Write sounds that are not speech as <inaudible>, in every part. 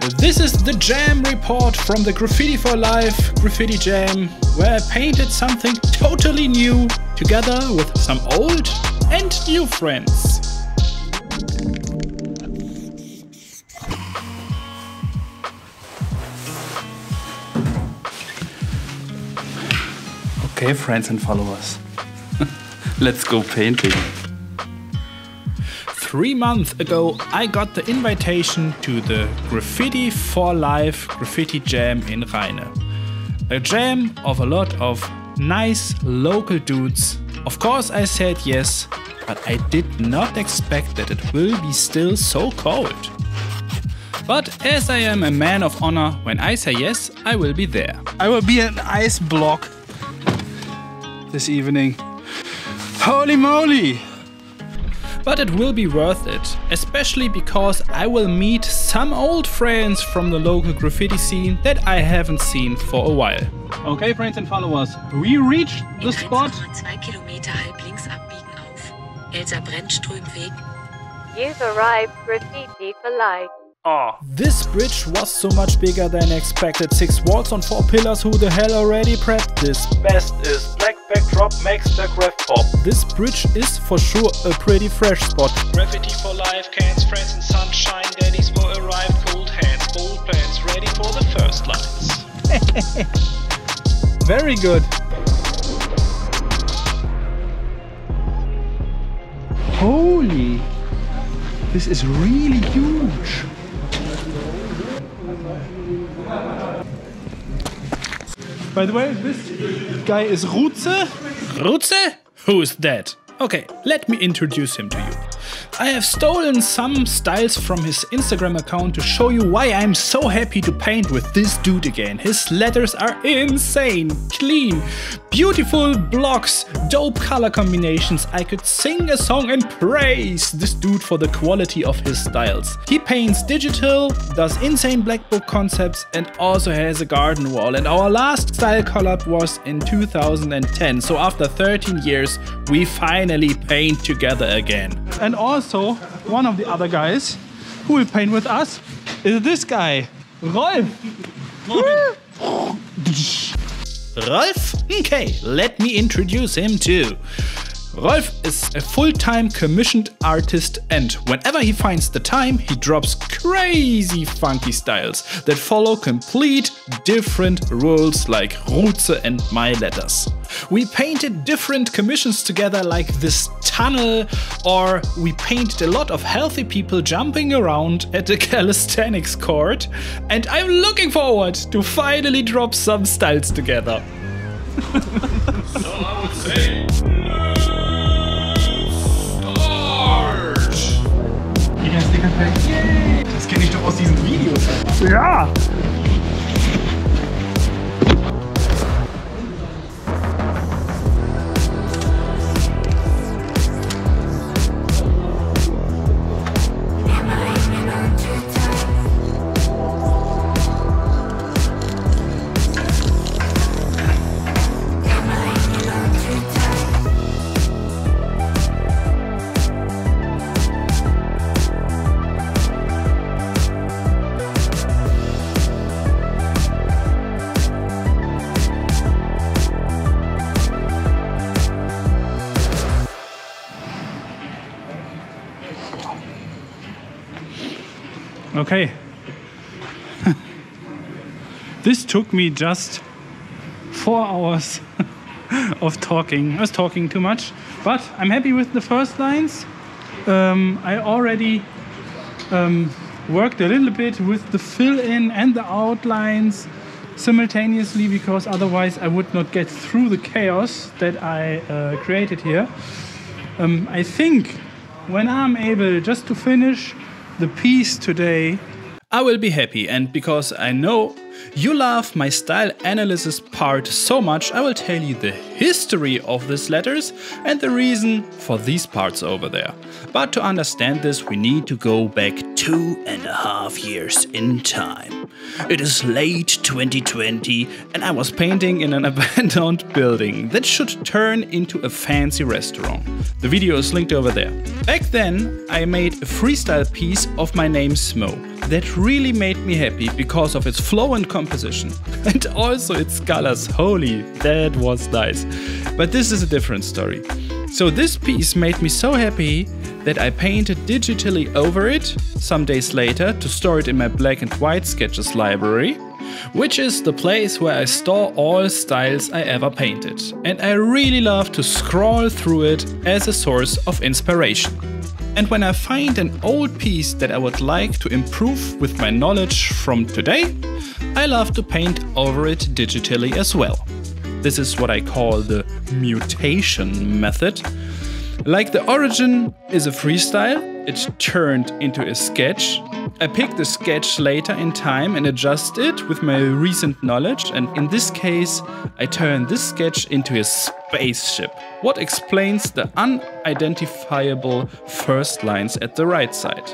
This is the Jam report from the Graffiti for Life Graffiti Jam, where I painted something totally new together with some old and new friends. Okay, friends and followers. <laughs> Let's go painting. Three months ago, I got the invitation to the Graffiti for Life Graffiti Jam in Rheine. A jam of a lot of nice local dudes. Of course, I said yes, but I did not expect that it will be still so cold. But as I am a man of honor, when I say yes, I will be there. I will be an ice block this evening. Holy moly! But it will be worth it, especially because I will meet some old friends from the local graffiti scene that I haven't seen for a while. Okay, friends and followers, we reached the spot. 2 Kilometer halb links abbiegen auf. Elsa Brändström-Weg. You've arrived graffiti for life. Oh. This bridge was so much bigger than expected. Six walls on four pillars, who the hell already prepped this? Best is black backdrop makes the graph pop. This bridge is for sure a pretty fresh spot. Graffiti for life, cans, friends and sunshine, daddies for arrived, cold hands, bold plans, ready for the first lines. <laughs> Very good. Holy! This is really huge. By the way, this guy is Rutze. Rutze? Who's that? Okay, let me introduce him to you. I have stolen some styles from his Instagram account to show you why I'm so happy to paint with this dude again. His letters are insane, clean, beautiful blocks, dope color combinations. I could sing a song and praise this dude for the quality of his styles. He paints digital, does insane black book concepts, and also has a garden wall. And our last style collab was in 2010. So after 13 years, we finally paint together again. And also, one of the other guys who will paint with us is this guy, Rolf. Rolf? Okay, let me introduce him too. Rolf is a full-time commissioned artist and whenever he finds the time, he drops crazy funky styles that follow complete different rules like Rutze and my letters. We painted different commissions together like this tunnel or we painted a lot of healthy people jumping around at a <laughs> calisthenics court and I'm looking forward to finally drop some styles together. so I would say Das kenne ich doch aus diesen Videos. Ja! Okay. <laughs> this took me just four hours <laughs> of talking. I was talking too much, but I'm happy with the first lines. Um, I already um, worked a little bit with the fill in and the outlines simultaneously because otherwise I would not get through the chaos that I uh, created here. Um, I think when I'm able just to finish the piece today, I will be happy and because I know you love my style analysis part so much, I will tell you the history of these letters and the reason for these parts over there. But to understand this, we need to go back two and a half years in time. It is late 2020, and I was painting in an <laughs> abandoned building that should turn into a fancy restaurant. The video is linked over there. Back then, I made a freestyle piece of my name Smoe that really made me happy because of its flow and composition. <laughs> And also its colors, holy, that was nice. But this is a different story. So this piece made me so happy that I painted digitally over it some days later to store it in my black and white sketches library, which is the place where I store all styles I ever painted. And I really love to scroll through it as a source of inspiration. And when I find an old piece that I would like to improve with my knowledge from today, I love to paint over it digitally as well. This is what I call the mutation method. Like the origin is a freestyle, it turned into a sketch. I pick the sketch later in time and adjust it with my recent knowledge, and in this case, I turn this sketch into a spaceship. What explains the unidentifiable first lines at the right side.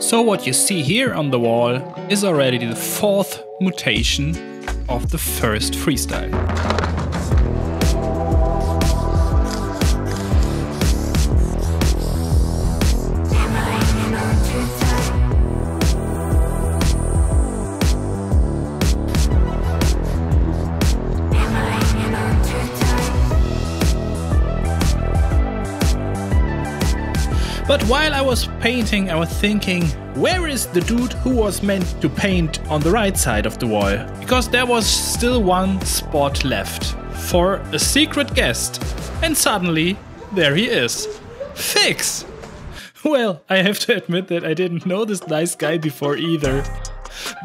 So, what you see here on the wall is already the fourth mutation of the first freestyle. But while I was painting, I was thinking, where is the dude who was meant to paint on the right side of the wall? Because there was still one spot left for a secret guest. And suddenly, there he is. Fix! Well, I have to admit that I didn't know this nice guy before either.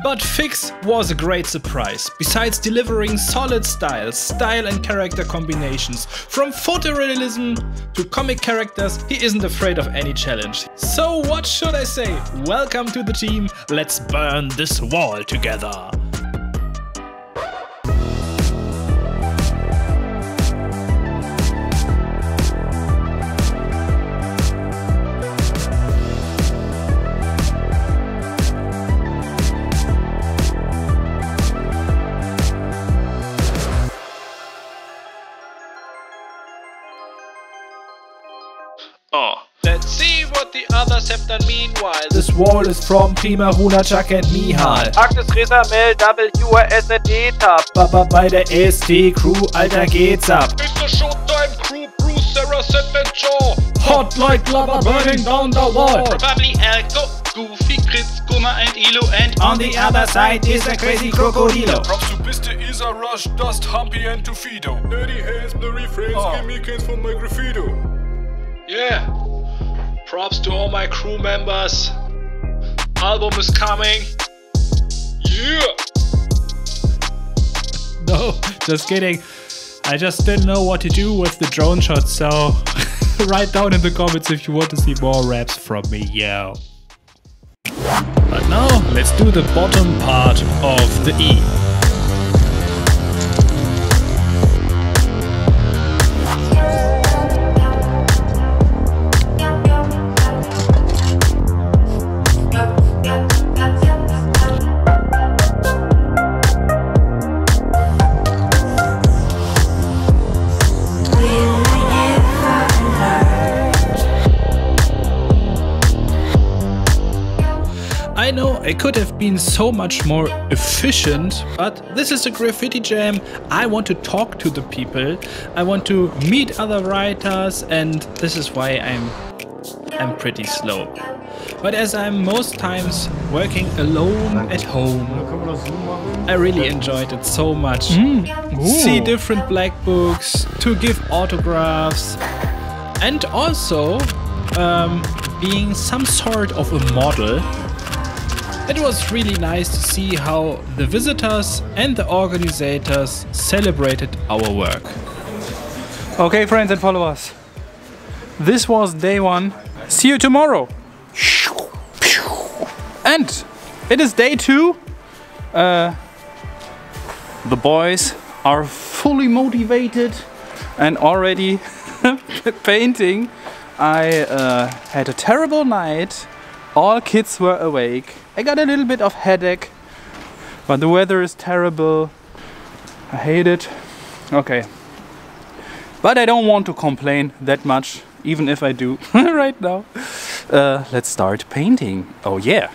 But Fix was a great surprise. Besides delivering solid styles, style and character combinations, from photorealism to comic characters, he isn't afraid of any challenge. So what should I say? Welcome to the team, let's burn this wall together. Oh. Let's see what the others have done meanwhile. This wall is from Prima, Runa, Chuck and Mihal. Agnes Reza Mel WSND Tab. Papa bei der EST Crew, Alter geht's ab. Mr. Showtime Crew, Bruce, Sarah, Seth and Joe. Hot like lava burning down the wall. Probably Elko, Goofy, Kritz, Guma and Ilo and On the other side is a crazy crocodilo. Props to Biste, Isa, Rush, Dust, Humpy and Tufido. Dirty hands, blurry frames, Oh. give me cans for my graffito. Yeah. Props to all my crew members. Album is coming. Yeah. No, <laughs> just kidding. I just didn't know what to do with the drone shots, so <laughs> write down in the comments if you want to see more raps from me, yo. But now, let's do the bottom part of the E. could have been so much more efficient, but this is a graffiti jam. I want to talk to the people. I want to meet other writers, and this is why I'm I'm pretty slow. But as I'm most times working alone at home, I really enjoyed it so much. See different black books, to give autographs, and also um, being some sort of a model. It was really nice to see how the visitors and the organizers celebrated our work. Okay, friends and followers, this was day one. See you tomorrow. And it is day two. Uh, the boys are fully motivated and already <laughs> painting. I uh, had a terrible night. All kids were awake. I got a little bit of headache, but the weather is terrible. I hate it. Okay. But I don't want to complain that much, even if I do <laughs> right now. Uh, let's start painting. Oh yeah.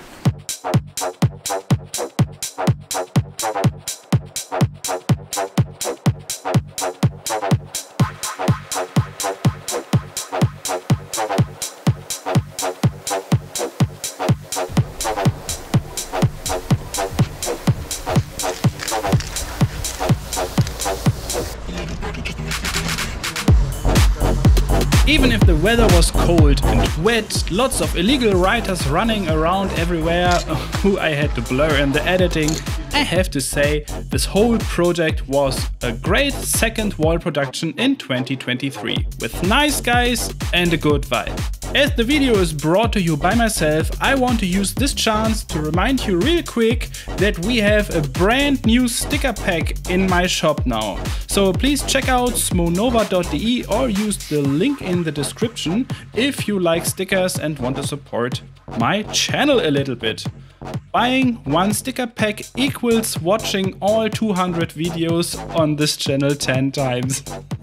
Weather was cold and wet, lots of illegal writers running around everywhere <laughs> who I had to blur in the editing, I have to say this whole project was a great second wall production in 2023 with nice guys and a good vibe. As the video is brought to you by myself, I want to use this chance to remind you real quick that we have a brand new sticker pack in my shop now. So please check out smoenova.de or use the link in the description if you like stickers and want to support my channel a little bit. Buying one sticker pack equals watching all 200 videos on this channel 10 times. <laughs>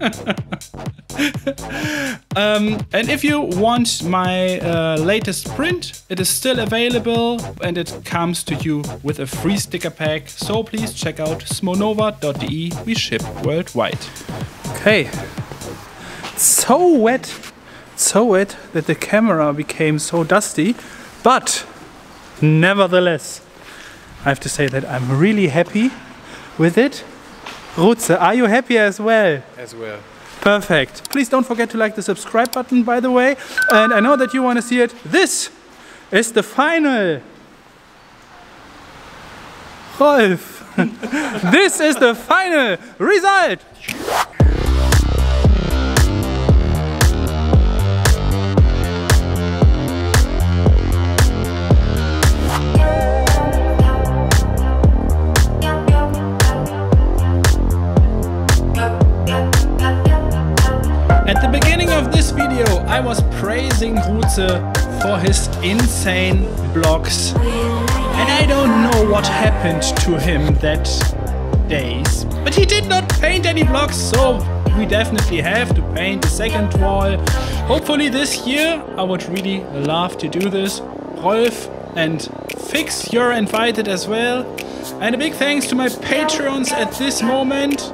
um, and if you want my uh, latest print, it is still available and it comes to you with a free sticker pack. So please check out smoenova.de. We ship worldwide. Okay. So wet, so wet that the camera became so dusty, but nevertheless, I have to say that I'm really happy with it. Rutze, are you happy as well? As well. Perfect. Please don't forget to like the subscribe button, by the way. And I know that you want to see it. This is the final. Rolf, <laughs> this is the final result. For his insane blocks. And I don't know what happened to him that days. But he did not paint any blocks, so we definitely have to paint the second wall. Hopefully this year, I would really love to do this. Rolf and Fix, you're invited as well. And a big thanks to my patrons at this moment.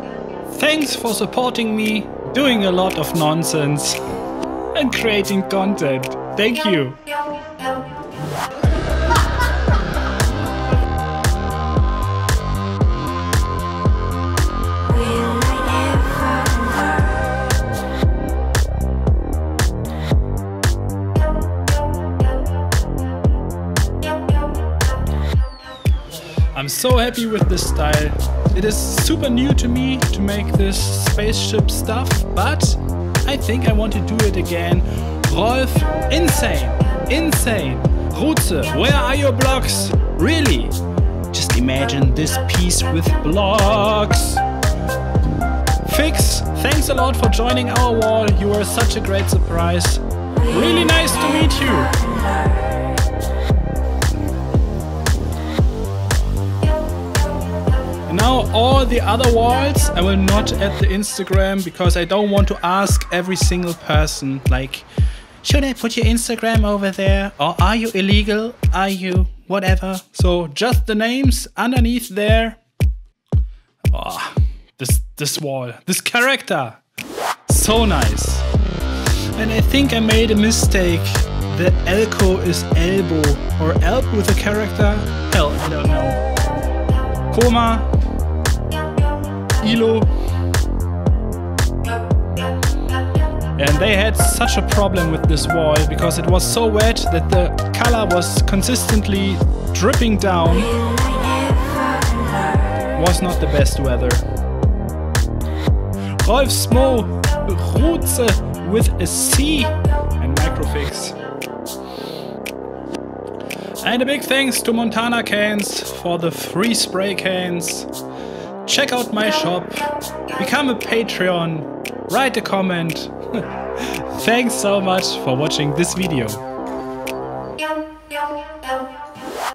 Thanks for supporting me, doing a lot of nonsense, and creating content. Thank you. I'm so happy with this style. It is super new to me to make this spaceship stuff, but I think I want to do it again. Rolf, insane, insane. Rutze, where are your blocks? Really? Just imagine this piece with blocks. Fix, thanks a lot for joining our wall. You were such a great surprise. Really nice to meet you. Now all the other walls I will not add the Instagram because I don't want to ask every single person like should I put your Instagram over there or are you illegal? Are you whatever? So just the names underneath there. Oh, this this wall, this character. So nice. And I think I made a mistake. The Elko is elbow or elb with a character? Hell, I don't know. Koma, Elo. And they had such a problem with this wall because it was so wet that the color was consistently dripping down. Was not the best weather. Rolf Smoe, Rutze with a C and Microfix. And a big thanks to Montana Cans for the free spray cans. check out my shop, become a Patreon, write a comment. Thanks so much for watching this video.